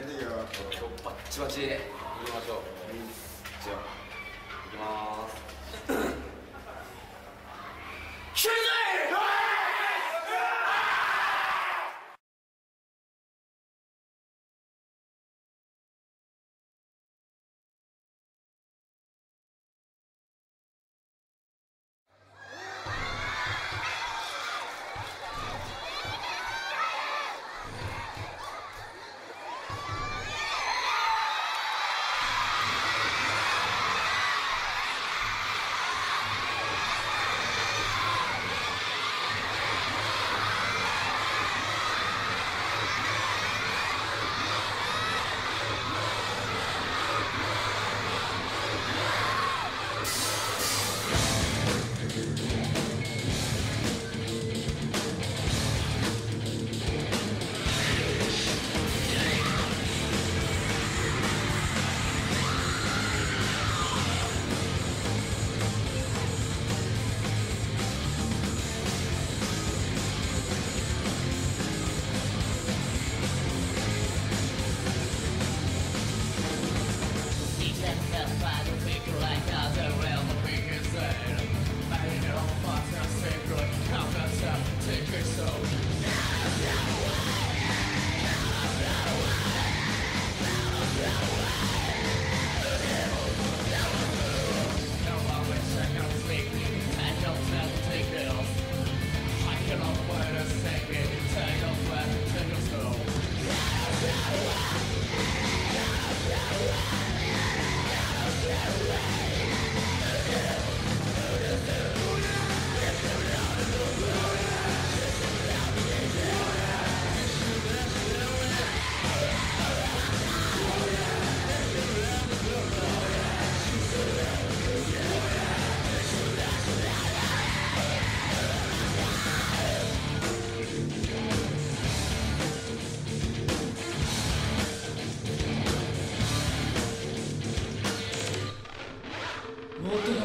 やりたいよバッチバチ。いきましょう。じゃあいきまーす。Father. both